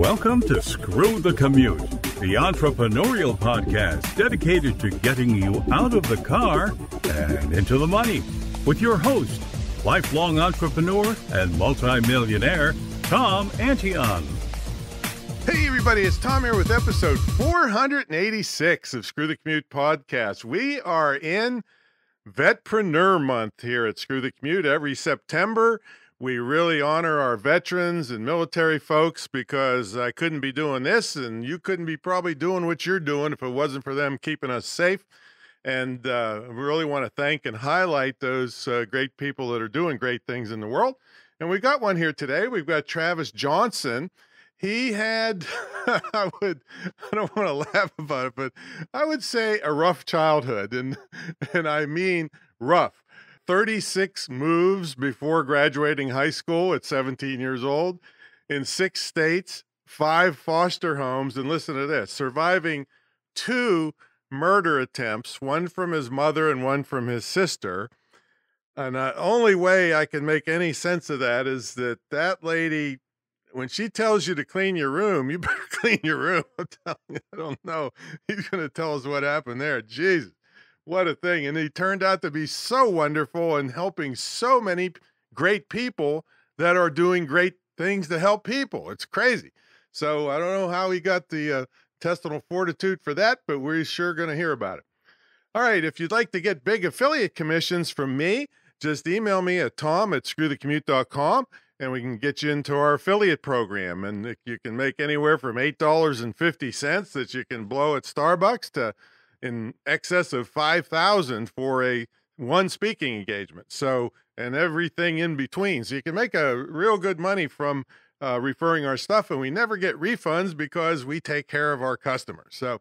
Welcome to Screw the Commute, the entrepreneurial podcast dedicated to getting you out of the car and into the money. With your host, lifelong entrepreneur and multimillionaire, Tom Antion. Hey, everybody, it's Tom here with episode 486 of Screw the Commute podcast. We are in Vetpreneur Month here at Screw the Commute every September. We really honor our veterans and military folks because I couldn't be doing this and you couldn't be probably doing what you're doing if it wasn't for them keeping us safe. And uh, we really want to thank and highlight those uh, great people that are doing great things in the world. And we got one here today. We've got Travis Johnson. He had, I would, I don't want to laugh about it, but I would say a rough childhood. And, and I mean rough. 36 moves before graduating high school at 17 years old in six states, five foster homes, and listen to this surviving two murder attempts, one from his mother and one from his sister. And the only way I can make any sense of that is that that lady, when she tells you to clean your room, you better clean your room. I'm telling you, I don't know. He's going to tell us what happened there. Jesus what a thing. And he turned out to be so wonderful and helping so many great people that are doing great things to help people. It's crazy. So I don't know how he got the uh, intestinal fortitude for that, but we're sure going to hear about it. All right. If you'd like to get big affiliate commissions from me, just email me at tom at screwthecommute.com and we can get you into our affiliate program. And you can make anywhere from $8.50 that you can blow at Starbucks to in excess of 5000 for a one speaking engagement. So, and everything in between. So you can make a real good money from uh, referring our stuff and we never get refunds because we take care of our customers. So,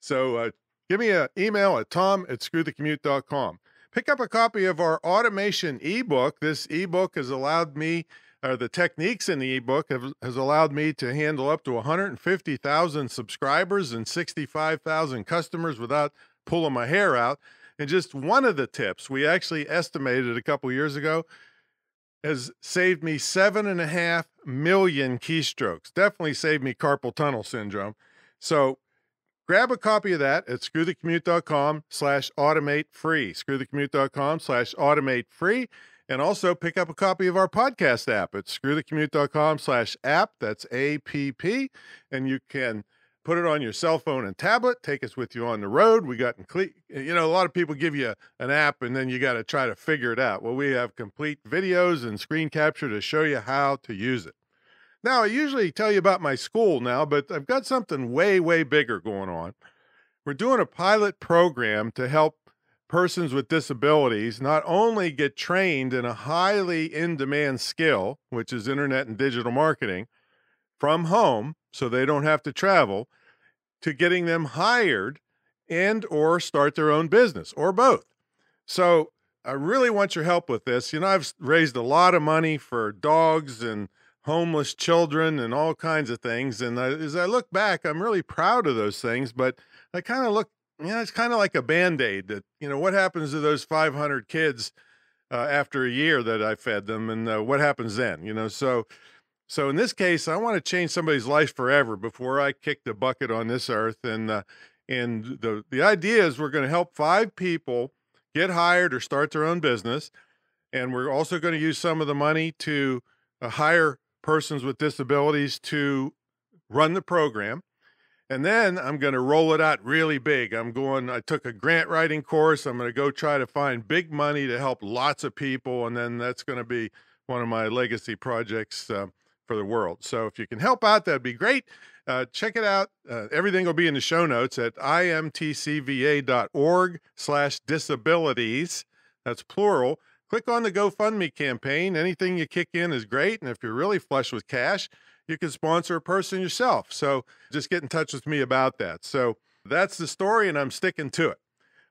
so uh, give me an email at tom at screwthecommute.com. Pick up a copy of our automation ebook. This ebook has allowed me or the techniques in the ebook have, has allowed me to handle up to 150,000 subscribers and 65,000 customers without pulling my hair out. And just one of the tips we actually estimated a couple years ago has saved me seven and a half million keystrokes. Definitely saved me carpal tunnel syndrome. So grab a copy of that at screwthecommute.com slash automate free. Screwthecommute.com slash automate free and also pick up a copy of our podcast app at screwthecommute.com slash app. That's A-P-P. And you can put it on your cell phone and tablet, take us with you on the road. We got, you know, a lot of people give you an app and then you got to try to figure it out. Well, we have complete videos and screen capture to show you how to use it. Now, I usually tell you about my school now, but I've got something way, way bigger going on. We're doing a pilot program to help persons with disabilities not only get trained in a highly in demand skill, which is internet and digital marketing, from home so they don't have to travel, to getting them hired and or start their own business or both. So I really want your help with this. You know, I've raised a lot of money for dogs and homeless children and all kinds of things. And I, as I look back, I'm really proud of those things, but I kind of look yeah, it's kind of like a band aid that, you know, what happens to those 500 kids uh, after a year that I fed them and uh, what happens then, you know? So, so in this case, I want to change somebody's life forever before I kick the bucket on this earth. And, uh, and the, the idea is we're going to help five people get hired or start their own business. And we're also going to use some of the money to uh, hire persons with disabilities to run the program. And then I'm going to roll it out really big. I'm going, I took a grant writing course. I'm going to go try to find big money to help lots of people. And then that's going to be one of my legacy projects uh, for the world. So if you can help out, that'd be great. Uh, check it out. Uh, everything will be in the show notes at imtcva.org slash disabilities. That's plural. Click on the GoFundMe campaign. Anything you kick in is great. And if you're really flush with cash, you can sponsor a person yourself. So just get in touch with me about that. So that's the story, and I'm sticking to it.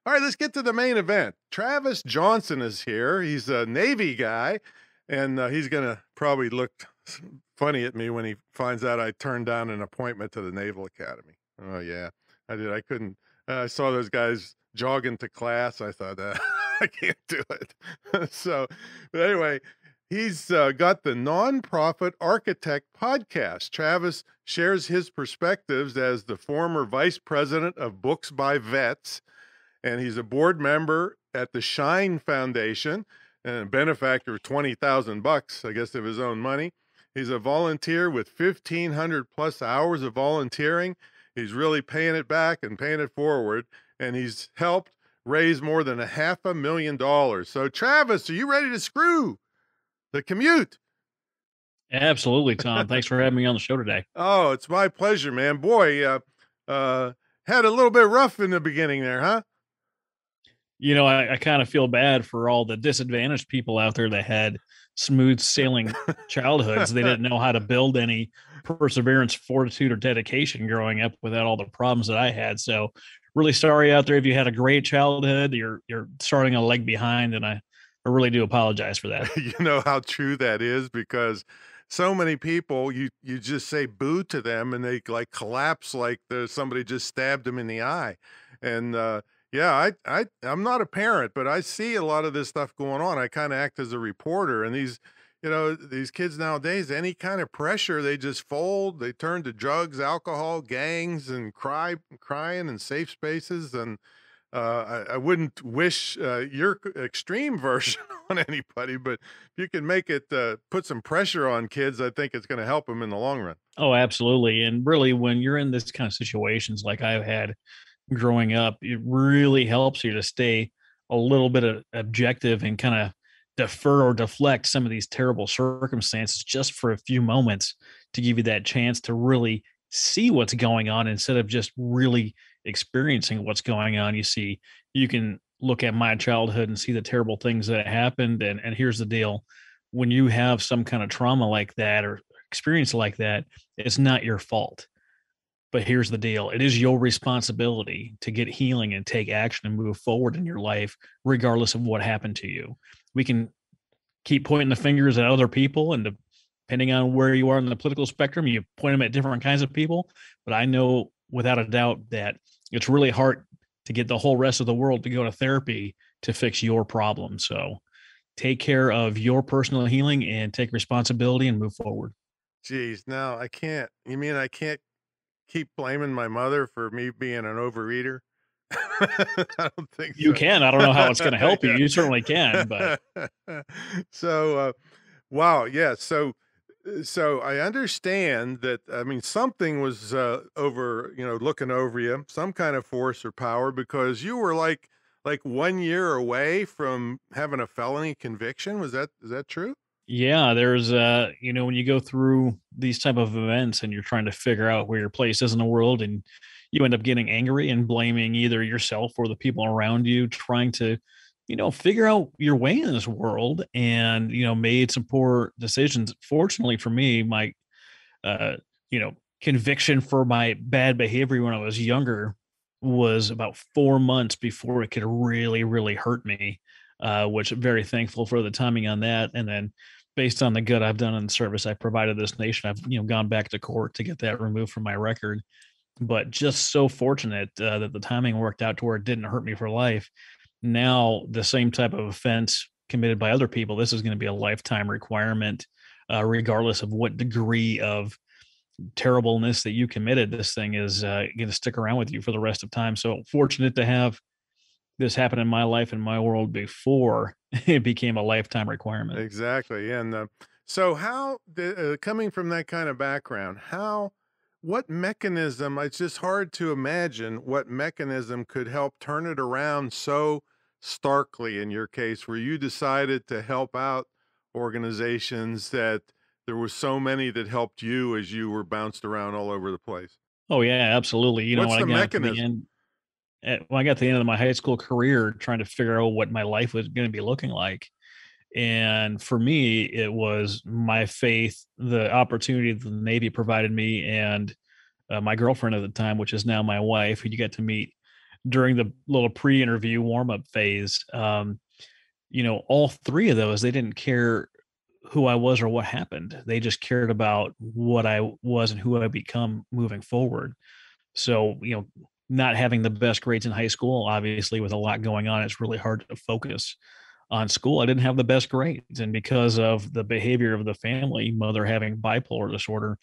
All right, let's get to the main event. Travis Johnson is here. He's a Navy guy, and uh, he's going to probably look funny at me when he finds out I turned down an appointment to the Naval Academy. Oh, yeah, I did. I couldn't. Uh, I saw those guys jogging to class. I thought, uh, I can't do it. so, but anyway, He's uh, got the Nonprofit Architect podcast. Travis shares his perspectives as the former vice president of Books by Vets, and he's a board member at the Shine Foundation and a benefactor of 20,000 bucks, I guess, of his own money. He's a volunteer with 1,500 plus hours of volunteering. He's really paying it back and paying it forward, and he's helped raise more than a half a million dollars. So, Travis, are you ready to screw? The commute. Absolutely, Tom. Thanks for having me on the show today. Oh, it's my pleasure, man. Boy, uh, uh, had a little bit rough in the beginning there, huh? You know, I, I kind of feel bad for all the disadvantaged people out there that had smooth sailing childhoods. They didn't know how to build any perseverance, fortitude, or dedication growing up without all the problems that I had. So, really sorry out there if you had a great childhood. You're you're starting a leg behind, and I I really do apologize for that. you know how true that is because so many people you you just say boo to them and they like collapse like there's somebody just stabbed them in the eye. And uh yeah, I I I'm not a parent, but I see a lot of this stuff going on. I kind of act as a reporter and these you know, these kids nowadays, any kind of pressure, they just fold. They turn to drugs, alcohol, gangs, and cry, crying and safe spaces. And uh, I, I, wouldn't wish uh, your extreme version on anybody, but if you can make it uh, put some pressure on kids, I think it's going to help them in the long run. Oh, absolutely. And really, when you're in this kind of situations like I've had growing up, it really helps you to stay a little bit objective and kind of defer or deflect some of these terrible circumstances just for a few moments to give you that chance to really see what's going on instead of just really experiencing what's going on. You see you can look at my childhood and see the terrible things that happened and and here's the deal. When you have some kind of trauma like that or experience like that it's not your fault. But here's the deal it is your responsibility to get healing and take action and move forward in your life regardless of what happened to you. We can keep pointing the fingers at other people and depending on where you are in the political spectrum you point them at different kinds of people but i know without a doubt that it's really hard to get the whole rest of the world to go to therapy to fix your problem. So take care of your personal healing and take responsibility and move forward. Geez, no, I can't. You mean I can't keep blaming my mother for me being an overeater? I don't think you so. can. I don't know how it's going to help you. You certainly can, but so uh, wow, yeah. So so I understand that I mean something was uh, over, you know, looking over you, some kind of force or power because you were like like 1 year away from having a felony conviction. Was that is that true? Yeah, there's uh, you know, when you go through these type of events and you're trying to figure out where your place is in the world and you end up getting angry and blaming either yourself or the people around you trying to you know, figure out your way in this world and, you know, made some poor decisions. Fortunately for me, my, uh, you know, conviction for my bad behavior when I was younger was about four months before it could really, really hurt me, uh, which I'm very thankful for the timing on that. And then based on the good I've done in service I provided this nation, I've, you know, gone back to court to get that removed from my record. But just so fortunate uh, that the timing worked out to where it didn't hurt me for life now the same type of offense committed by other people this is going to be a lifetime requirement uh, regardless of what degree of terribleness that you committed this thing is uh, going to stick around with you for the rest of time. So fortunate to have this happen in my life and my world before it became a lifetime requirement. Exactly and uh, so how uh, coming from that kind of background how what mechanism it's just hard to imagine what mechanism could help turn it around so starkly in your case where you decided to help out organizations that there were so many that helped you as you were bounced around all over the place? Oh yeah, absolutely. You know, What's when I got mechanism? the end, at, when I got to the end of my high school career, trying to figure out what my life was going to be looking like, and for me, it was my faith, the opportunity that the Navy provided me, and uh, my girlfriend at the time, which is now my wife, who you get to meet during the little pre-interview warm-up phase um, you know all three of those they didn't care who i was or what happened they just cared about what i was and who i become moving forward so you know not having the best grades in high school obviously with a lot going on it's really hard to focus on school, I didn't have the best grades. And because of the behavior of the family, mother having bipolar disorder,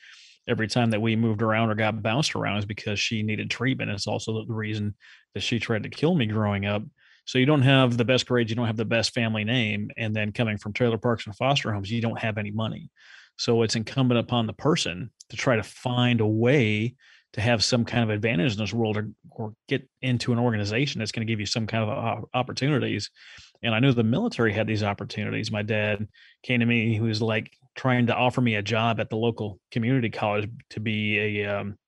every time that we moved around or got bounced around is because she needed treatment. It's also the reason that she tried to kill me growing up. So you don't have the best grades, you don't have the best family name, and then coming from trailer parks and foster homes, you don't have any money. So it's incumbent upon the person to try to find a way to have some kind of advantage in this world or, or get into an organization that's going to give you some kind of uh, opportunities. And I knew the military had these opportunities. My dad came to me, he was like trying to offer me a job at the local community college to be a um,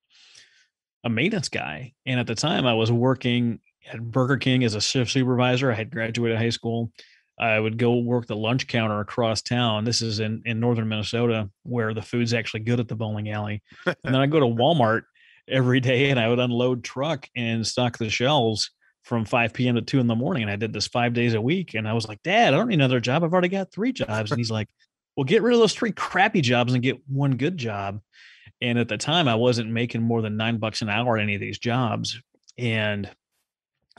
a maintenance guy. And at the time, I was working at Burger King as a shift supervisor. I had graduated high school. I would go work the lunch counter across town. This is in, in northern Minnesota, where the food's actually good at the bowling alley. and then I go to Walmart every day and I would unload truck and stock the shelves from 5 p.m. to 2 in the morning. And I did this five days a week. And I was like, Dad, I don't need another job. I've already got three jobs. And he's like, Well, get rid of those three crappy jobs and get one good job. And at the time, I wasn't making more than nine bucks an hour at any of these jobs. And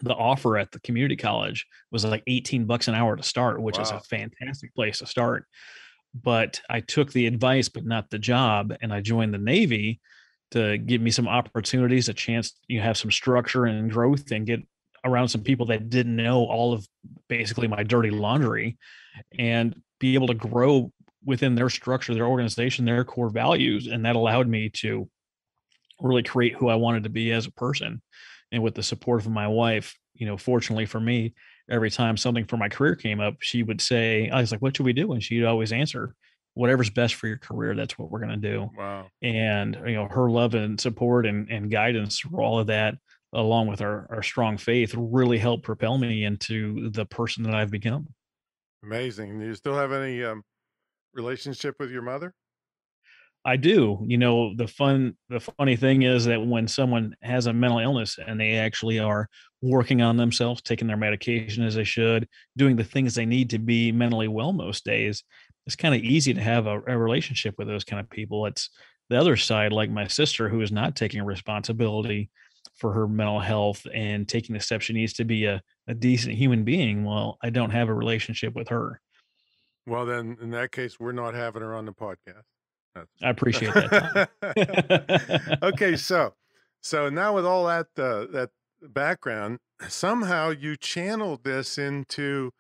the offer at the community college was like 18 bucks an hour to start, which wow. is a fantastic place to start. But I took the advice, but not the job. And I joined the Navy to give me some opportunities, a chance you have some structure and growth and get around some people that didn't know all of basically my dirty laundry and be able to grow within their structure, their organization, their core values. And that allowed me to really create who I wanted to be as a person. And with the support of my wife, you know, fortunately for me, every time something for my career came up, she would say, I was like, what should we do? And she'd always answer, whatever's best for your career, that's what we're going to do. Wow. And, you know, her love and support and, and guidance for all of that, along with our, our strong faith, really helped propel me into the person that I've become. Amazing. Do you still have any um, relationship with your mother? I do. You know, the fun the funny thing is that when someone has a mental illness and they actually are working on themselves, taking their medication as they should, doing the things they need to be mentally well most days, it's kind of easy to have a, a relationship with those kind of people. It's the other side, like my sister, who is not taking responsibility for her mental health and taking the steps she needs to be a, a decent human being. Well, I don't have a relationship with her. Well, then in that case, we're not having her on the podcast. That's... I appreciate that. okay, so so now with all that uh, that background, somehow you channeled this into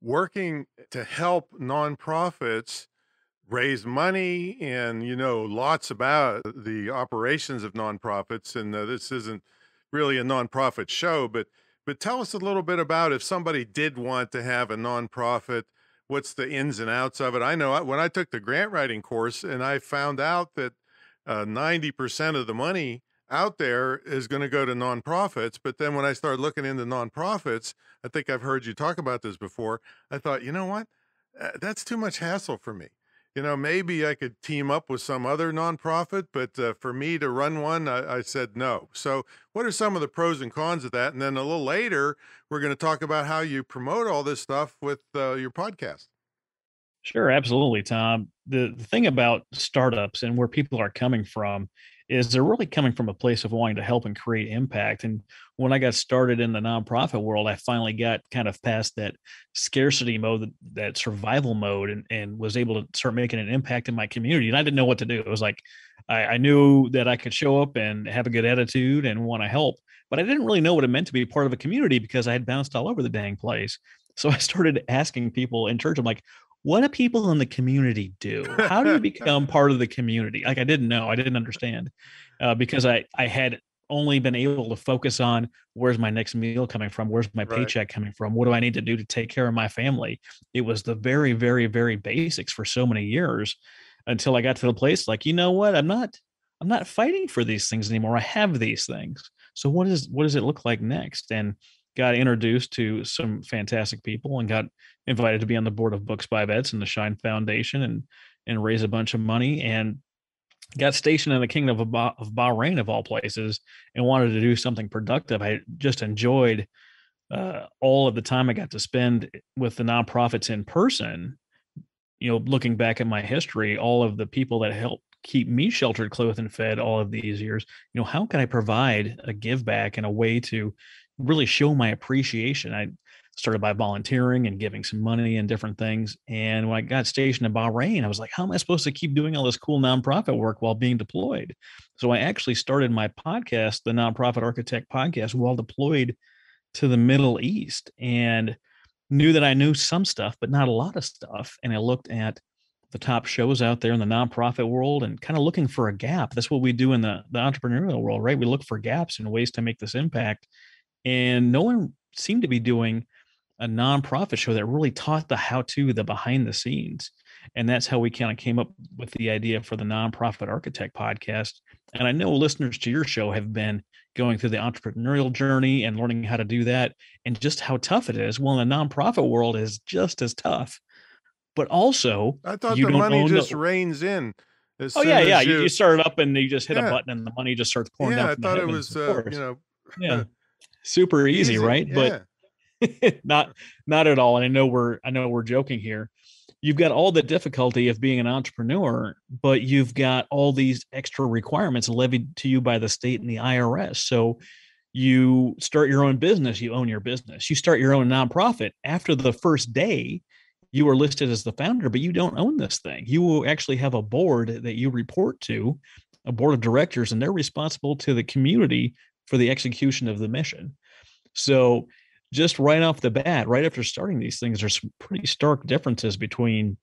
working to help nonprofits raise money and you know lots about the operations of nonprofits and uh, this isn't really a nonprofit show but but tell us a little bit about if somebody did want to have a nonprofit what's the ins and outs of it i know when i took the grant writing course and i found out that uh, 90% of the money out there is going to go to nonprofits. But then when I started looking into nonprofits, I think I've heard you talk about this before. I thought, you know what? Uh, that's too much hassle for me. You know, maybe I could team up with some other nonprofit, but uh, for me to run one, I, I, said no. So, what are some of the pros and cons of that? And then a little later, we're going to talk about how you promote all this stuff with uh, your podcast. Sure, absolutely, Tom. The, the thing about startups and where people are coming from is they're really coming from a place of wanting to help and create impact. And when I got started in the nonprofit world, I finally got kind of past that scarcity mode, that survival mode, and, and was able to start making an impact in my community. And I didn't know what to do. It was like I, I knew that I could show up and have a good attitude and want to help, but I didn't really know what it meant to be part of a community because I had bounced all over the dang place. So I started asking people in church, I'm like, what do people in the community do? How do you become part of the community? Like I didn't know, I didn't understand, uh, because I I had only been able to focus on where's my next meal coming from, where's my right. paycheck coming from, what do I need to do to take care of my family. It was the very very very basics for so many years, until I got to the place like you know what I'm not I'm not fighting for these things anymore. I have these things. So what is what does it look like next? And got introduced to some fantastic people and got invited to be on the board of Books by Vets and the Shine Foundation and and raise a bunch of money and got stationed in the kingdom of, bah- of Bahrain of all places and wanted to do something productive. I just enjoyed uh, all of the time I got to spend with the nonprofits in person. You know, looking back at my history, all of the people that helped keep me sheltered, clothed, and fed all of these years. You know, how can I provide a give back and a way to really show my appreciation. I started by volunteering and giving some money and different things. And when I got stationed in Bahrain, I was like, how am I supposed to keep doing all this cool nonprofit work while being deployed? So I actually started my podcast, the Nonprofit Architect Podcast, while deployed to the Middle East and knew that I knew some stuff, but not a lot of stuff. And I looked at the top shows out there in the nonprofit world and kind of looking for a gap. That's what we do in the, the entrepreneurial world, right? We look for gaps and ways to make this impact. And no one seemed to be doing a nonprofit show that really taught the how to, the behind the scenes. And that's how we kind of came up with the idea for the Nonprofit Architect podcast. And I know listeners to your show have been going through the entrepreneurial journey and learning how to do that and just how tough it is. Well, in the nonprofit world is just as tough. But also, I thought the money just the, rains in. oh yeah, yeah. You, you, start it up and you just hit yeah. a button and the money just starts pouring yeah, down. Yeah, I thought it was, uh, you know, yeah, super easy, easy right? Yeah. But not not at all. And I know we're I know we're joking here, you've got all the difficulty of being an entrepreneur, but you've got all these extra requirements levied to you by the state and the IRS. So you start your own business, you own your business. You start your own nonprofit. After the first day, you are listed as the founder, but you don't own this thing. You will actually have a board that you report to, a board of directors, and they're responsible to the community for the execution of the mission. So just right off the bat, right after starting these things, there's some pretty stark differences between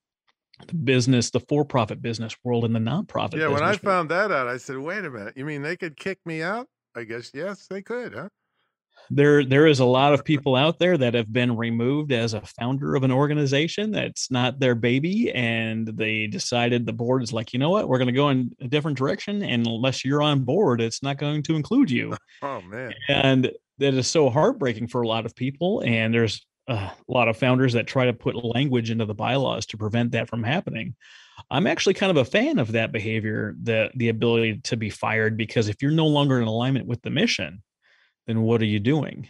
the business, the for-profit business world, and the nonprofit. Yeah, when I world. found that out, I said, "Wait a minute! You mean they could kick me out?" I guess yes, they could, huh? There, there is a lot of people out there that have been removed as a founder of an organization that's not their baby, and they decided the board is like, you know what, we're going to go in a different direction, and unless you're on board, it's not going to include you. Oh man! And that is so heartbreaking for a lot of people. And there's a lot of founders that try to put language into the bylaws to prevent that from happening. I'm actually kind of a fan of that behavior, the the ability to be fired, because if you're no longer in alignment with the mission, then what are you doing?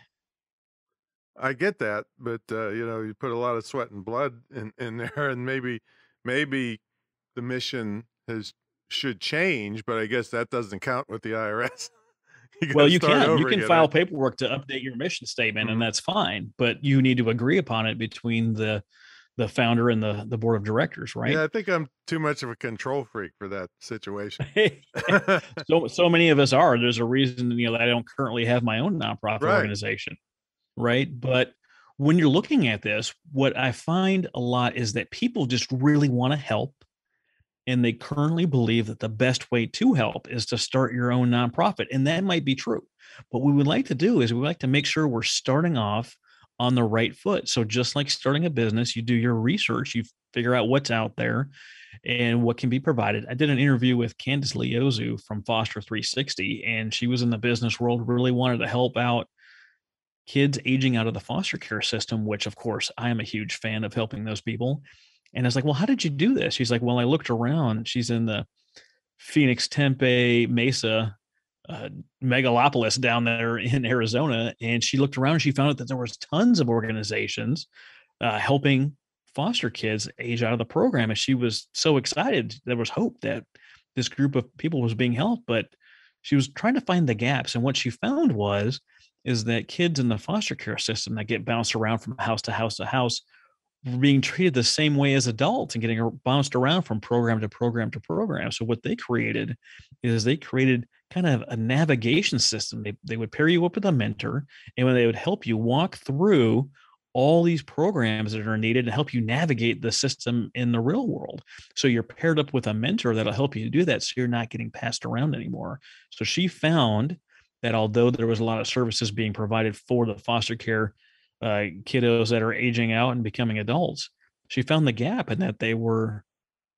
I get that, but uh, you know, you put a lot of sweat and blood in in there, and maybe maybe the mission has should change, but I guess that doesn't count with the IRS. You well, you can. You can again, file paperwork to update your mission statement, mm-hmm. and that's fine. But you need to agree upon it between the the founder and the the board of directors, right? Yeah, I think I'm too much of a control freak for that situation. so so many of us are. There's a reason, you know, that I don't currently have my own nonprofit right. organization, right? But when you're looking at this, what I find a lot is that people just really want to help and they currently believe that the best way to help is to start your own nonprofit. And that might be true. But what we would like to do is we like to make sure we're starting off on the right foot. So just like starting a business, you do your research, you figure out what's out there and what can be provided. I did an interview with Candice Leozu from Foster 360, and she was in the business world, really wanted to help out kids aging out of the foster care system, which of course I am a huge fan of helping those people. And I was like, well, how did you do this? She's like, well, I looked around. She's in the Phoenix, Tempe, Mesa, uh, megalopolis down there in Arizona. And she looked around and she found out that there was tons of organizations uh, helping foster kids age out of the program. And she was so excited. There was hope that this group of people was being helped, but she was trying to find the gaps. And what she found was, is that kids in the foster care system that get bounced around from house to house to house were being treated the same way as adults and getting bounced around from program to program to program. So what they created is they created kind of a navigation system. They, they would pair you up with a mentor and when they would help you walk through all these programs that are needed to help you navigate the system in the real world. So you're paired up with a mentor that'll help you do that so you're not getting passed around anymore. So she found that although there was a lot of services being provided for the foster care uh, kiddos that are aging out and becoming adults. She found the gap in that they were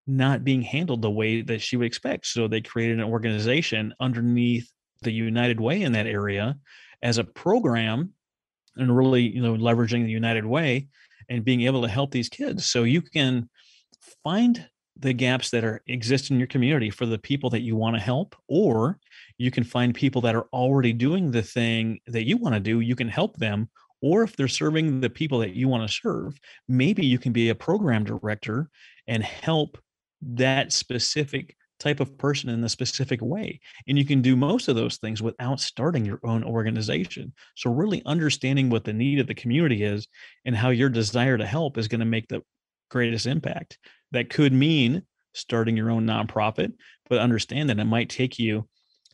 not being handled the way that she would expect. So they created an organization underneath the United Way in that area as a program and really, you know, leveraging the United Way and being able to help these kids. So you can find the gaps that are exist in your community for the people that you want to help or you can find people that are already doing the thing that you want to do you can help them or if they're serving the people that you want to serve, maybe you can be a program director and help that specific type of person in a specific way. And you can do most of those things without starting your own organization. So, really understanding what the need of the community is and how your desire to help is going to make the greatest impact. That could mean starting your own nonprofit, but understand that it might take you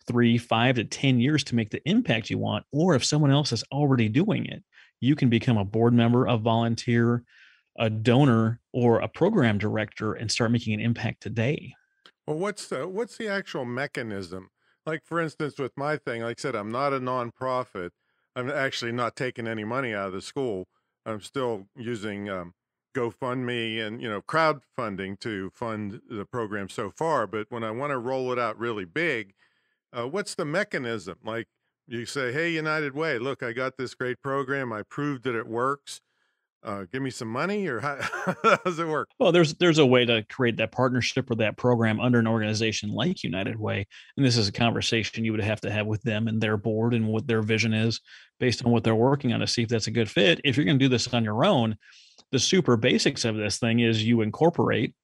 three, five to 10 years to make the impact you want. Or if someone else is already doing it, you can become a board member, a volunteer, a donor, or a program director and start making an impact today. Well, what's the what's the actual mechanism? Like for instance, with my thing, like I said, I'm not a nonprofit. I'm actually not taking any money out of the school. I'm still using um, GoFundMe and you know crowdfunding to fund the program so far. But when I want to roll it out really big, uh, what's the mechanism? Like you say, "Hey, United Way, look, I got this great program. I proved that it works uh, give me some money or how, how, does it work? Well there's there's a way to create that partnership or that program under an organization like united way and this is a conversation you would have to have with them and their board and what their vision is based on what they're working on to see if that's a good fit. If you're going to do this on your own the super basics of this thing is you incorporate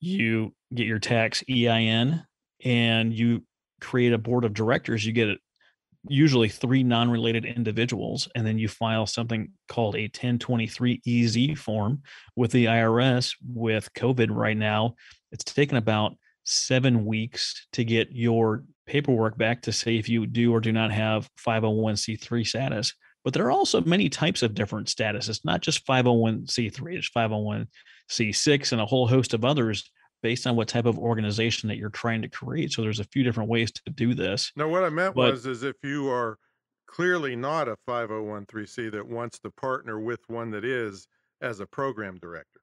you get your tax ein and you create a board of directors you get usually three non-related individuals and then you file something called a 1023 EZ form with the IRS with COVID right now. It's taken about 7 weeks to get your paperwork back to say if you do or do not have 501c3 status. But there are also many types of different statuses not just 501c3 it's 501c6 and a whole host of others based on what type of organization that you're trying to create. So there's a few different ways to do this. No, what I meant but, was is if you are clearly not a 501c that wants to partner with one that is as a program director.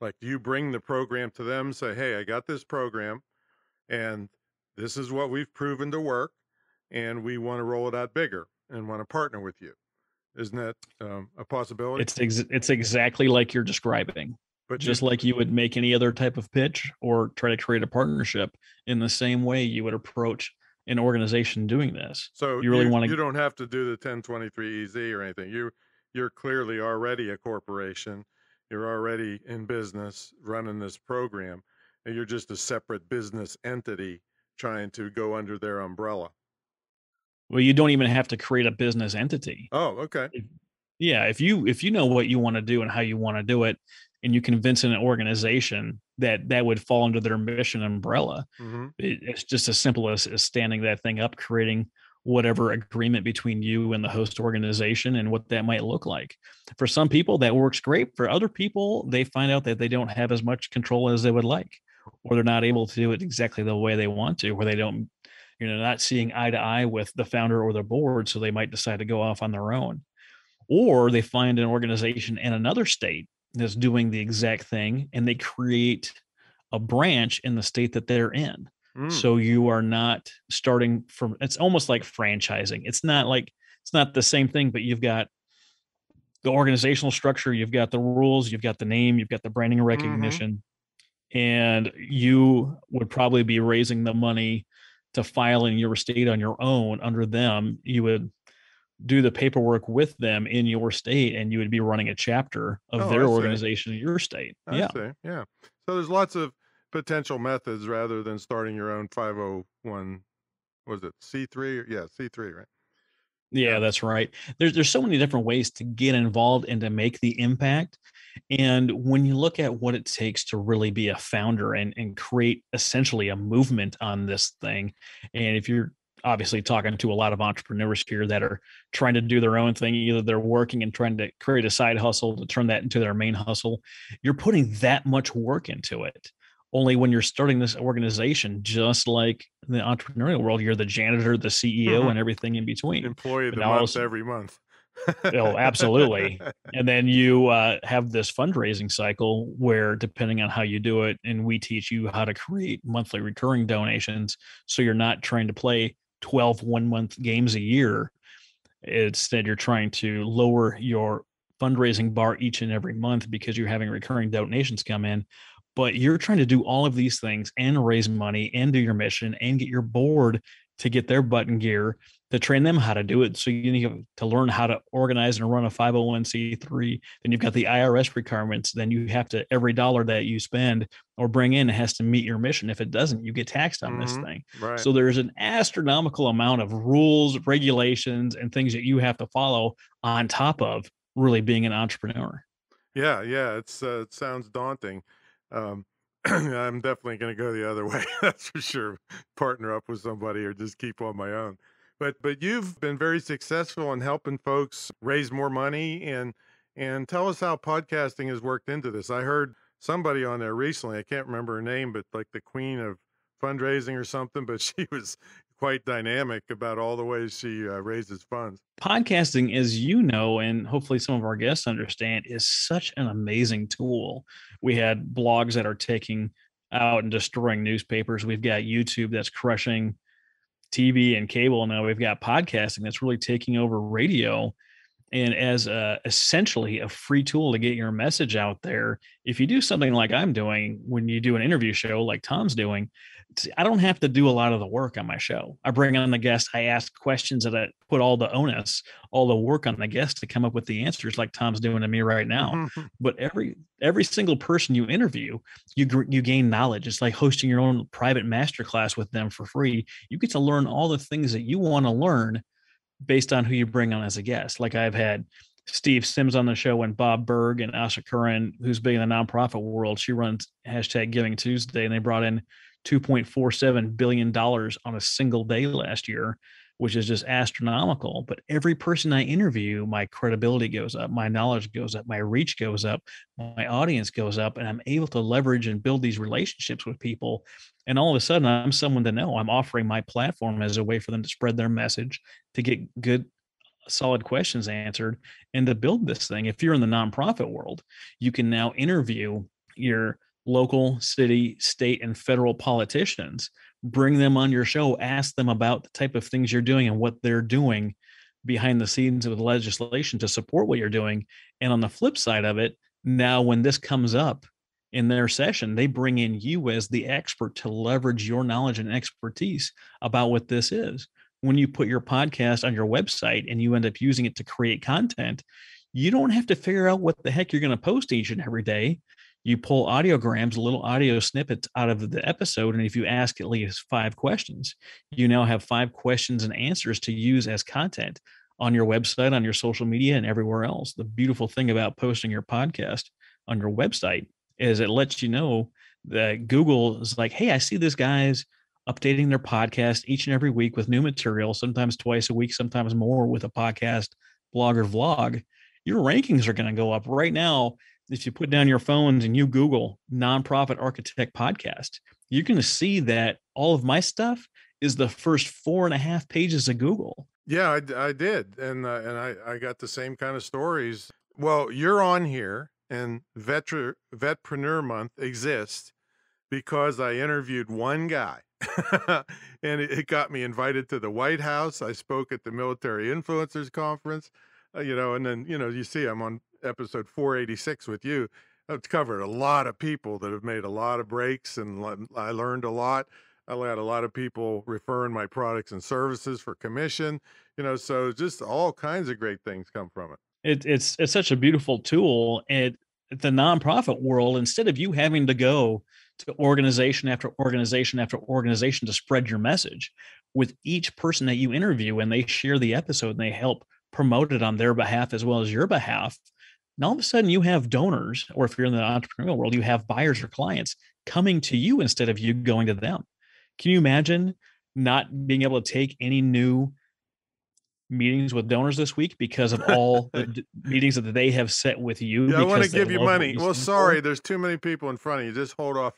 Like you bring the program to them, say, "Hey, I got this program and this is what we've proven to work and we want to roll it out bigger and want to partner with you." Isn't that um, a possibility? It's ex- it's exactly like you're describing. But just like you would make any other type of pitch or try to create a partnership in the same way you would approach an organization doing this. So you really want to you don't have to do the 1023 EZ or anything. You you're clearly already a corporation. You're already in business running this program and you're just a separate business entity trying to go under their umbrella. Well, you don't even have to create a business entity. Oh, okay. If, yeah, if you if you know what you want to do and how you want to do it, and you convince an organization that that would fall under their mission umbrella mm-hmm. it, it's just as simple as, as standing that thing up creating whatever agreement between you and the host organization and what that might look like. For some people that works great. For other people they find out that they don't have as much control as they would like or they're not able to do it exactly the way they want to or they don't you know not seeing eye to eye with the founder or the board so they might decide to go off on their own. Or they find an organization in another state that's doing the exact thing and they create a branch in the state that they're in. Mm. So you are not starting from it's almost like franchising. It's not like it's not the same thing, but you've got the organizational structure, you've got the rules, you've got the name, you've got the branding mm-hmm. recognition, mm-hmm. and you would probably be raising the money to file in your state on your own under them. You would do the paperwork with them in your state and you would be running a chapter of oh, their organization in your state. I yeah. See. Yeah. So there's lots of potential methods rather than starting your own 501 was it C3 yeah, C3, right? Yeah, that's right. There's there's so many different ways to get involved and to make the impact. And when you look at what it takes to really be a founder and, and create essentially a movement on this thing, and if you're obviously talking to a lot of entrepreneurs here that are trying to do their own thing. Either they're working and trying to create a side hustle to turn that into their main hustle. You're putting that much work into it. Only when you're starting this organization, just like the entrepreneurial world, you're the janitor, the CEO, mm-hmm. and everything in between. Employee the month also, every month. oh, absolutely. And then you uh, have this fundraising cycle where, depending on how you do it, and we teach you how to create monthly recurring donations. So you're not trying to play 12 one month games a year. Instead, you're trying to lower your fundraising bar each and every month because you're having recurring donations come in. But you're trying to do all of these things and raise money and do your mission and get your board to get their button gear to train them how to do it. So you need to learn how to organize and run a 501c3. Then you've got the IRS requirements. Then you have to, every dollar that you spend or bring in has to meet your mission. If it doesn't, you get taxed on mm-hmm. this thing. Right. So there's an astronomical amount of rules, regulations, and things that you have to follow on top of really being an entrepreneur. Yeah. Yeah. It's, uh, it sounds daunting. Um, I'm definitely going to go the other way. That's for sure. Partner up with somebody or just keep on my own. But but you've been very successful in helping folks raise more money and and tell us how podcasting has worked into this. I heard somebody on there recently. I can't remember her name, but like the queen of fundraising or something. But she was quite dynamic about all the ways she uh, raises funds. Podcasting, as you know, and hopefully some of our guests understand, is such an amazing tool. We had blogs that are taking out and destroying newspapers. We've got YouTube that's crushing TV and cable. Now we've got podcasting that's really taking over radio. And as a, essentially a free tool to get your message out there, if you do something like I'm doing when you do an interview show like Tom's doing, I don't have to do a lot of the work on my show. I bring on the guest, I ask questions that I put all the onus, all the work on the guest to come up with the answers, like Tom's doing to me right now. Mm-hmm. But every every single person you interview, you you gain knowledge. It's like hosting your own private masterclass with them for free. You get to learn all the things that you want to learn based on who you bring on as a guest. Like I've had Steve Sims on the show and Bob Berg and Asha Curran, who's big in the nonprofit world. She runs hashtag Giving Tuesday, and they brought in 2.47 billion dollars on a single day last year which is just astronomical. But every person i interview my credibility goes up my knowledge goes up my reach goes up my audience goes up and i'm able to leverage and build these relationships with people. And all of a sudden i'm someone to know. I'm offering my platform as a way for them to spread their message to get good solid questions answered and to build this thing. If you're in the nonprofit world you can now interview your local, city, state, and federal politicians. Bring them on your show, ask them about the type of things you're doing and what they're doing behind the scenes of the legislation to support what you're doing. And on the flip side of it, now when this comes up in their session, they bring in you as the expert to leverage your knowledge and expertise about what this is. When you put your podcast on your website and you end up using it to create content, you don't have to figure out what the heck you're going to post each and every day you pull audiograms, little audio snippets out of the episode. And if you ask at least five questions, you now have five questions and answers to use as content on your website, on your social media, and everywhere else. The beautiful thing about posting your podcast on your website is it lets you know that Google is like, hey, I see this guy's updating their podcast each and every week with new material, sometimes twice a week, sometimes more with a podcast, blog, or vlog. Your rankings are going to go up right now if you put down your phones and you Google nonprofit architect podcast, you're going to see that all of my stuff is the first four and a half pages of Google. Yeah, I, I did, and uh, and I I got the same kind of stories. Well, you're on here, and Vetra, Vetpreneur Month exists because I interviewed one guy, and it, it, got me invited to the White House. I spoke at the Military Influencers Conference, Uh, you know, and then you know you see I'm on episode 486 with you, uh, I've covered a lot of people that have made a lot of breaks, and I learned a lot. I had a lot of people referring my products and services for commission, you know, so just all kinds of great things come from it. it it's it's such a beautiful tool. And the nonprofit world, instead of you having to go to organization after organization after organization to spread your message, with each person that you interview and they share the episode and they help promote it on their behalf as well as your behalf, and all of a sudden you have donors, or if you're in the entrepreneurial world, you have buyers or clients coming to you instead of you going to them. Can you imagine not being able to take any new meetings with donors this week because of all the d- meetings that they have set with you? Yeah, I want to give you money. Well, sorry, there's too many people in front of you. Just hold off.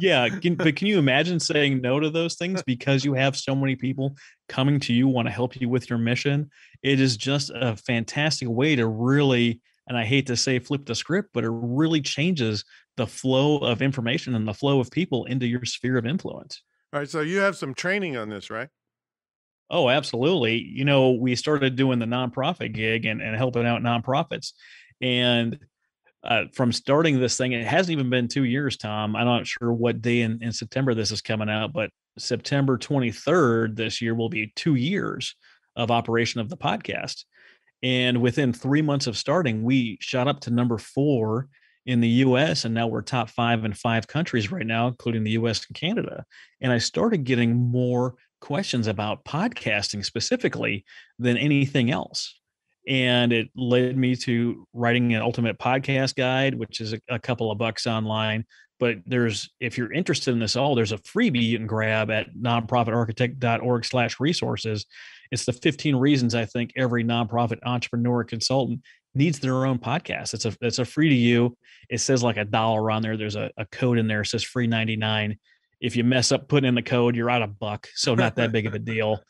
Yeah, can, but can you imagine saying no to those things because you have so many people coming to you want to help you with your mission? It is just a fantastic way to really and I hate to say flip the script, but it really changes the flow of information and the flow of people into your sphere of influence. All right. So you have some training on this, right? Oh, absolutely. You know, we started doing the nonprofit gig and, and helping out nonprofits. And uh, from starting this thing, it hasn't even been two years, Tom. I'm not sure what day in, in September this is coming out, but September 23rd this year will be two years of operation of the podcast. And within three months of starting, we shot up to number four in the US. And now we're top five in five countries right now, including the US and Canada. And I started getting more questions about podcasting specifically than anything else. And it led me to writing an ultimate podcast guide, which is a, a couple of bucks online. But there's, if you're interested in this all, there's a freebie you can grab at nonprofitarchitect.org slash resources. It's the 15 reasons I think every nonprofit entrepreneur consultant needs their own podcast. It's a it's a free to you. It says like a dollar on there. There's a, a code in there. It says free 99. If you mess up putting in the code, you're out a buck. So not that big of a deal.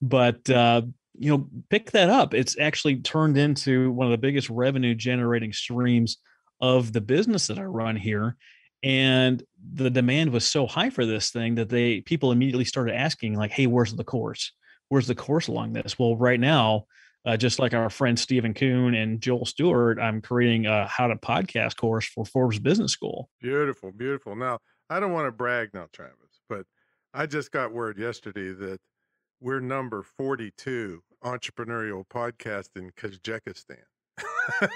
But uh, you know, pick that up. It's actually turned into one of the biggest revenue generating streams of the business that I run here. And the demand was so high for this thing that they people immediately started asking, like, hey, where's the course? Where's the course along this? Well, right now, uh, just like our friend Stephen Kuhn and Joel Stewart, I'm creating a how to podcast course for Forbes Business School. Beautiful, beautiful. Now, I don't want to brag now, Travis, but I just got word yesterday that we're number 42 entrepreneurial podcast in Kazakhstan.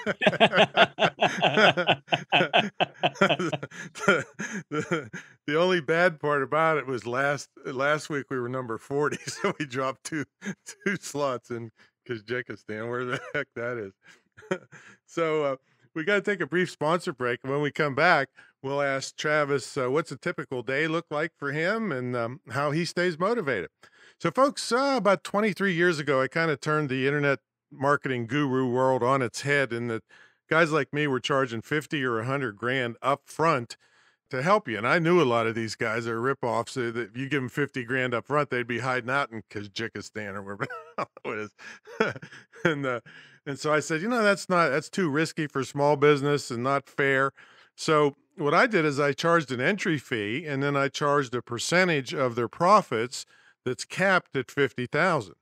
the, the, the, only bad part about it was last last week we were number 40 so we dropped two two slots in Kazakhstan, where the heck that is. so uh, we got to take a brief sponsor break. And when we come back, we'll ask Travis uh, what's a typical day look like for him and um, how he stays motivated. So, folks, uh, about 23 years ago, I kind of turned the internet marketing guru world on its head, and that guys like me were charging 50 or 100 grand up front to help you. And I knew a lot of these guys are ripoffs. So that if you give them 50 grand up front, they'd be hiding out in Kazakhstan or wherever it is. and, uh, and so I said, you know, that's not, that's too risky for small business and not fair. So what I did is I charged an entry fee and then I charged a percentage of their profits that's capped at 50,000.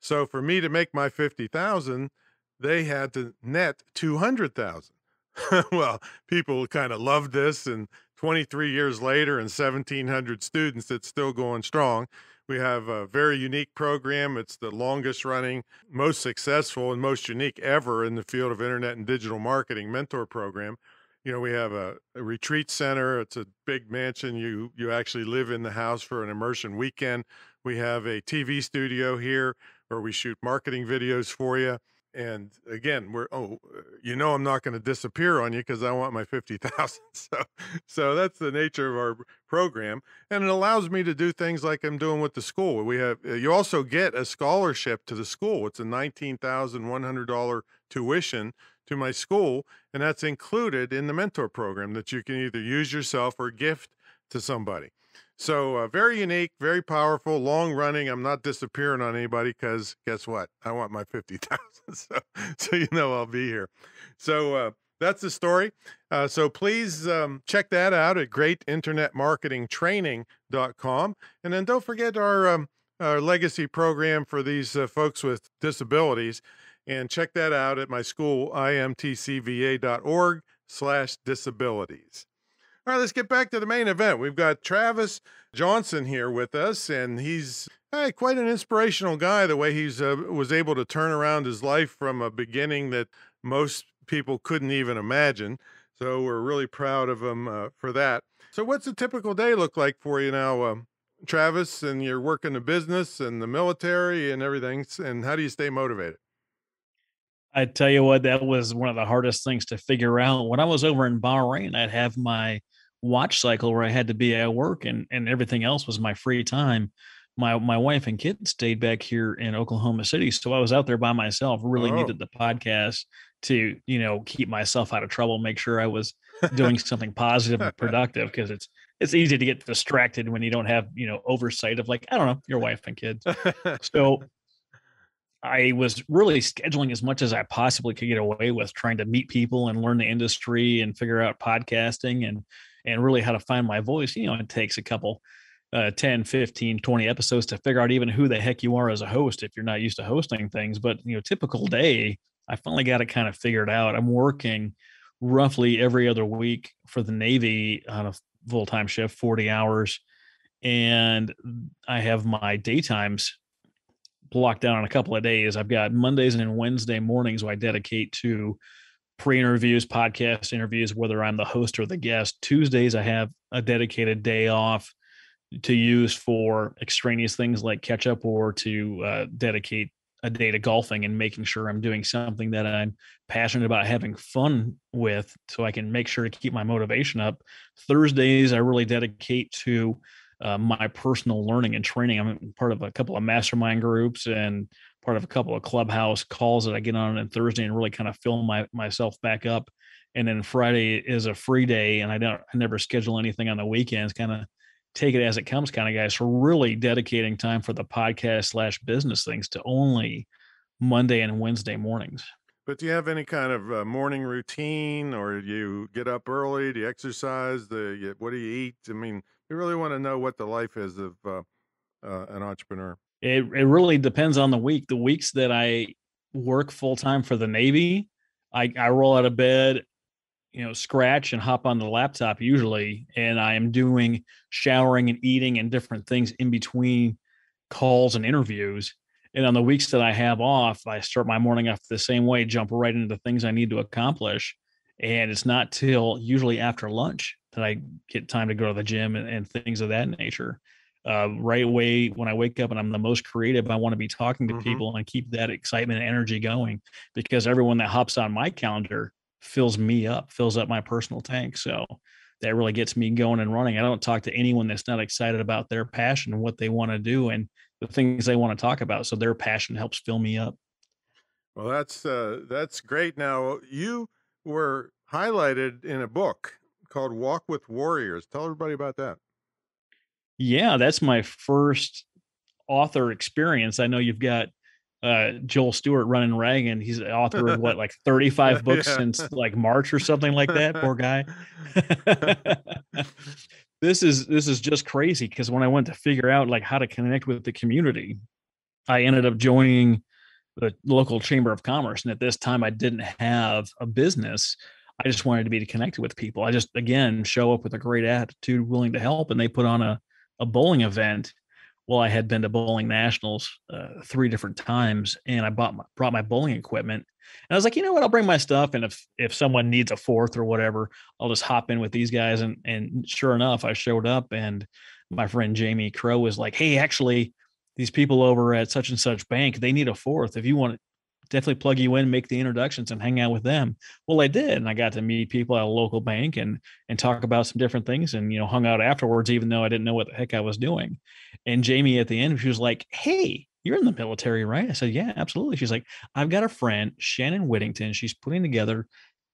So for me to make my 50,000, they had to net 200,000. well, people kind of loved this and 23 years later and 1,700 students, it's still going strong. We have a very unique program. It's the longest running, most successful, and most unique ever in the field of internet and digital marketing mentor program. You know, we have a, a retreat center. It's a big mansion. You you actually live in the house for an immersion weekend. We have a TV studio here where we shoot marketing videos for you and again we're oh you know i'm not going to disappear on you because i want my 50000 so so that's the nature of our program and it allows me to do things like i'm doing with the school. We have uh, you also get a scholarship to the school. It's a $19100 tuition to my school and that's included in the mentor program that you can either use yourself or gift to somebody so uh, very unique, very powerful, long running. I'm not disappearing on anybody because guess what? I want my 50,000. So, so you know I'll be here. So uh, that's the story. Uh, so please um, check that out at greatinternetmarketingtraining.com. And then don't forget our, um, our legacy program for these uh, folks with disabilities. And check that out at my school, imtcva.org slash disabilities. All right, let's get back to the main event. We've got Travis Johnson here with us, and he's hey, quite an inspirational guy. The way he's uh, was able to turn around his life from a beginning that most people couldn't even imagine. So we're really proud of him uh, for that. So, what's a typical day look like for you now, um, Travis? And you're working the business and the military and everything. And how do you stay motivated? I tell you what, that was one of the hardest things to figure out. When I was over in Bahrain, I'd have my watch cycle where I had to be at work and and everything else was my free time. My my wife and kids stayed back here in Oklahoma City, so I was out there by myself. Really oh. needed the podcast to you know keep myself out of trouble, make sure I was doing something positive and productive because it's it's easy to get distracted when you don't have you know oversight of like I don't know your wife and kids. so I was really scheduling as much as I possibly could get away with, trying to meet people and learn the industry and figure out podcasting and and really how to find my voice, you know, it takes a couple uh, 10, 15, 20 episodes to figure out even who the heck you are as a host if you're not used to hosting things. But, you know, typical day, I finally got it kind of figured out. I'm working roughly every other week for the Navy on a full time shift, 40 hours. And I have my daytimes blocked down on a couple of days. I've got Mondays and Wednesday mornings I dedicate to pre-interviews, podcast interviews, whether I'm the host or the guest. Tuesdays I have a dedicated day off to use for extraneous things like catch up or to uh, dedicate a day to golfing and making sure I'm doing something that I'm passionate about having fun with so I can make sure to keep my motivation up. Thursdays, I really dedicate to uh, my personal learning and training. I'm part of a couple of mastermind groups and part of a couple of clubhouse calls that I get on on Thursday and really kind of fill my myself back up. And then Friday is a free day, and I don't I never schedule anything on the weekends. Kind of take it as it comes kind of guy. So really dedicating time for the podcast slash business things to only Monday and Wednesday mornings. But do you have any kind of uh, morning routine, or do you get up early? Do you exercise? Do you, what do you eat? I mean, we really want to know what the life is of uh, uh, an entrepreneur. It it really depends on the week. The weeks that I work full time for the Navy, I, I roll out of bed you know scratch and hop on the laptop usually and i am doing showering and eating and different things in between calls and interviews and on the weeks that i have off i start my morning off the same way jump right into the things i need to accomplish and it's not till usually after lunch that i get time to go to the gym and, and things of that nature uh, right away when i wake up and i'm the most creative i want to be talking to mm-hmm. people and keep that excitement and energy going because everyone that hops on my calendar fills me up, fills up my personal tank. So that really gets me going and running. I don't talk to anyone that's not excited about their passion and what they want to do and the things they want to talk about. So their passion helps fill me up. Well, that's uh, that's great. Now you were highlighted in a book called Walk with Warriors. Tell everybody about that. Yeah, that's my first author experience. I know you've got uh, Joel Stewart running Raggin. He's the author of what, like 35 books yeah. since like March or something like that. Poor guy. this is this is just crazy because when I went to figure out like how to connect with the community, I ended up joining the local chamber of commerce. And at this time, I didn't have a business. I just wanted to be connected with people. I just again show up with a great attitude, willing to help, and they put on a a bowling event well, I had been to bowling nationals uh, three different times, and I bought my, brought my bowling equipment. And I was like, you know what? I'll bring my stuff, and if if someone needs a fourth or whatever, I'll just hop in with these guys. And and sure enough, I showed up, and my friend Jamie Crow was like, hey, actually, these people over at such and such bank, they need a fourth. If you want definitely plug you in, make the introductions, and hang out with them. Well, I did, and I got to meet people at a local bank and and talk about some different things, and you know, hung out afterwards, even though I didn't know what the heck I was doing. And Jamie at the end, she was like, "Hey, you're in the military, right?" I said, "Yeah, absolutely." She's like, "I've got a friend, Shannon Whittington. She's putting together."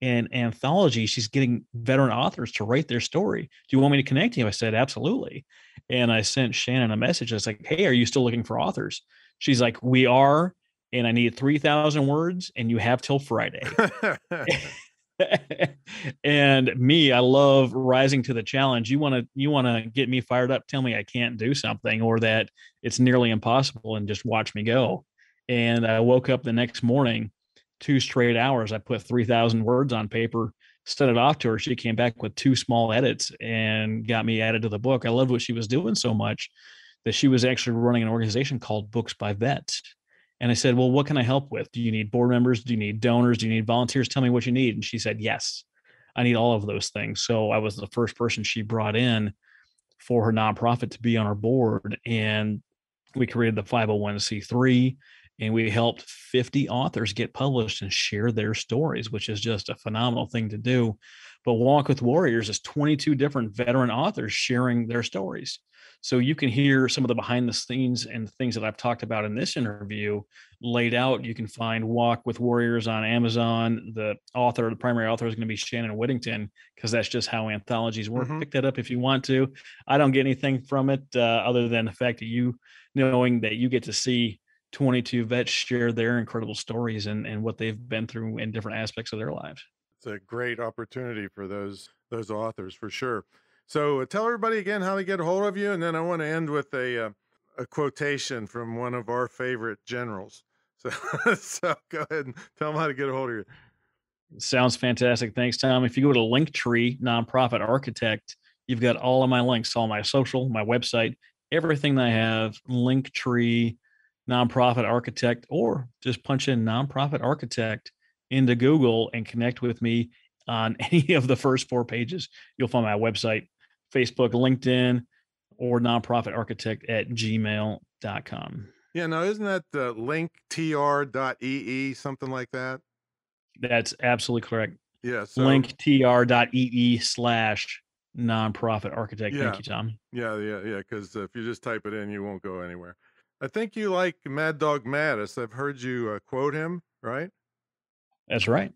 an anthology. She's getting veteran authors to write their story. Do you want me to connect you? I said, absolutely. And I sent Shannon a message. I was like, hey, are you still looking for authors? She's like, we are and I need 3,000 words, and you have till Friday. and me, I love rising to the challenge. You want to you want to get me fired up, tell me I can't do something or that it's nearly impossible and just watch me go. And I woke up the next morning, two straight hours. I put 3,000 words on paper, sent it off to her. She came back with two small edits and got me added to the book. I loved what she was doing so much that she was actually running an organization called Books by Vets and I said, Well, what can I help with? Do you need board members? Do you need donors? Do you need volunteers? Tell me what you need. And she said, Yes, I need all of those things. So I was the first person she brought in for her nonprofit to be on our board. And we created the 501c3 and we helped 50 authors get published and share their stories, which is just a phenomenal thing to do. But Walk with Warriors is 22 different veteran authors sharing their stories. So you can hear some of the behind the scenes and things that I've talked about in this interview laid out. You can find Walk with Warriors on Amazon. The author, the primary author is going to be Shannon Whittington because that's just how anthologies work. Mm-hmm. Pick that up if you want to. I don't get anything from it uh, other than the fact that you knowing that you get to see 22 vets share their incredible stories and, and what they've been through in different aspects of their lives. It's a great opportunity for those those authors for sure. So uh, tell everybody again how to get a hold of you, and then I want to end with a uh, a quotation from one of our favorite generals. So, so go ahead and tell them how to get a hold of you. Sounds fantastic. Thanks, Tom. If you go to Linktree Nonprofit Architect, you've got all of my links, all my social, my website, everything that I have. Linktree nonprofit architect, or just punch in nonprofit architect into Google and connect with me on any of the first four pages. You'll find my website, Facebook, LinkedIn, or nonprofit architect at gmail.com. Yeah, no, isn't that the linktr.ee, something like that? That's absolutely correct. Yeah. So, linktr.ee slash nonprofit architect. Yeah. Thank you, Tom. yeah, yeah, yeah. Because if you just type it in, you won't go anywhere. I think you like Mad Dog Mattis. I've heard you uh, quote him, right? That's right.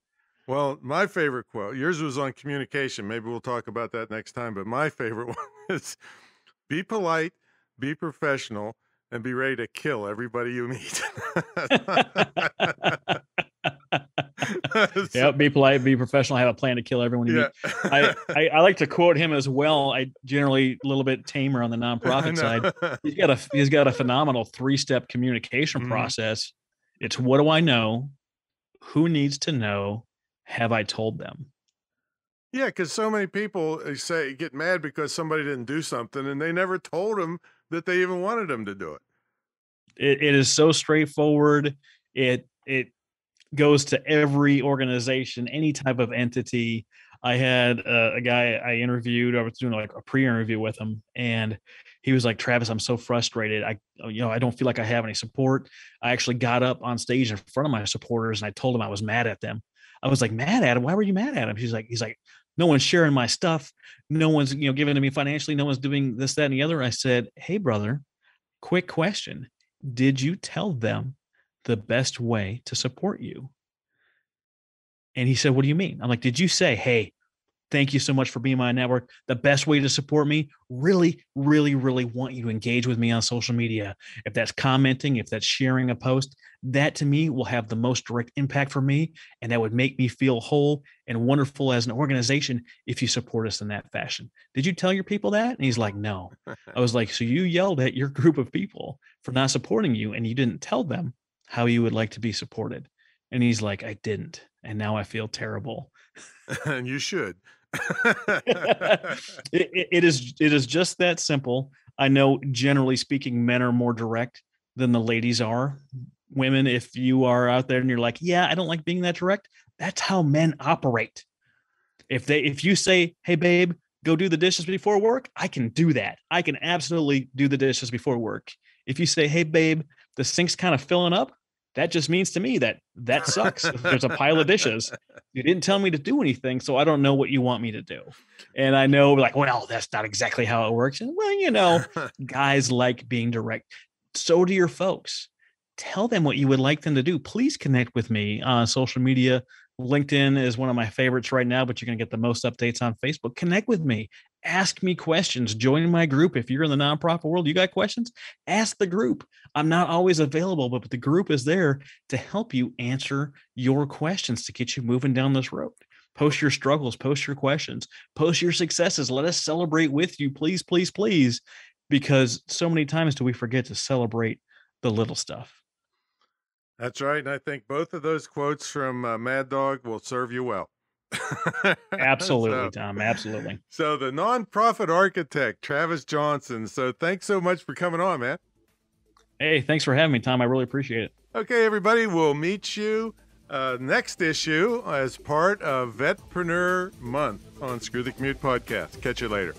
Well, my favorite quote, yours was on communication. Maybe we'll talk about that next time. But my favorite one is be polite, be professional, and be ready to kill everybody you meet. Yeah, be polite, be professional, have a plan to kill everyone you yeah. meet. I, I, I like to quote him as well. I generally a little bit tamer on the nonprofit side. He's got a he's got a phenomenal three step communication Mhm. process. It's what do I know? Who needs to know? Have I told them? Yeah, because so many people uh, say get mad because somebody didn't do something, and they never told them that they even wanted them to do it. It, it is so straightforward. It it goes to every organization, any type of entity. I had a, a guy I interviewed. I was doing like a pre-interview with him, and he was like, "Travis, I'm so frustrated. I, you know, I don't feel like I have any support." I actually got up on stage in front of my supporters, and I told them I was mad at them. I was like, "Mad at him? Why were you mad at him?" She's like, "He's like, no one's sharing my stuff. No one's, you know, giving to me financially. No one's doing this, that, and the other." I said, "Hey, brother, quick question: Did you tell them the best way to support you?" And he said, What do you mean? I'm like, Did you say, Hey, thank you so much for being my network. The best way to support me, really, really, really want you to engage with me on social media. If that's commenting, if that's sharing a post, that to me will have the most direct impact for me. And that would make me feel whole and wonderful as an organization if you support us in that fashion. Did you tell your people that? And he's like, No. I was like, So you yelled at your group of people for not supporting you and you didn't tell them how you would like to be supported. And he's like, I didn't. And now I feel terrible. and you should. it, it- is it is just that simple. I know generally speaking, men are more direct than the ladies are. Women, if you are out there and you're like, yeah, I don't like being that direct, that's how men operate. If they if you say, hey babe, go do the dishes before work, I can do that. I can absolutely do the dishes before work. If you say, hey babe, the sink's kind of filling up, that just means to me that that sucks. there's a pile of dishes, you didn't tell me to do anything, so I don't know what you want me to do. And I know, like, well, that's not exactly how it works. And well, you know, guys like being direct. So do your folks. Tell them what you would like them to do. Please connect with me on social media. LinkedIn is one of my favorites right now, but you're going to get the most updates on Facebook. Connect with me. Ask me questions. Join my group. If you're in the nonprofit world, you got questions, ask the group. I'm not always available, but the group is there to help you answer your questions to get you moving down this road. Post your struggles, post your questions, post your successes. Let us celebrate with you, please, please, please. Because so many times do we forget to celebrate the little stuff. That's right. And I think both of those quotes from uh, Mad Dog will serve you well. Absolutely, So- Tom. Absolutely. So the nonprofit architect, Travis Johnson. So thanks so much for coming on, man. Hey, thanks for having me, Tom. I really appreciate it. Okay, everybody, we'll meet you uh, next issue as part of Vetpreneur Month on Screw the Commute podcast. Catch you later.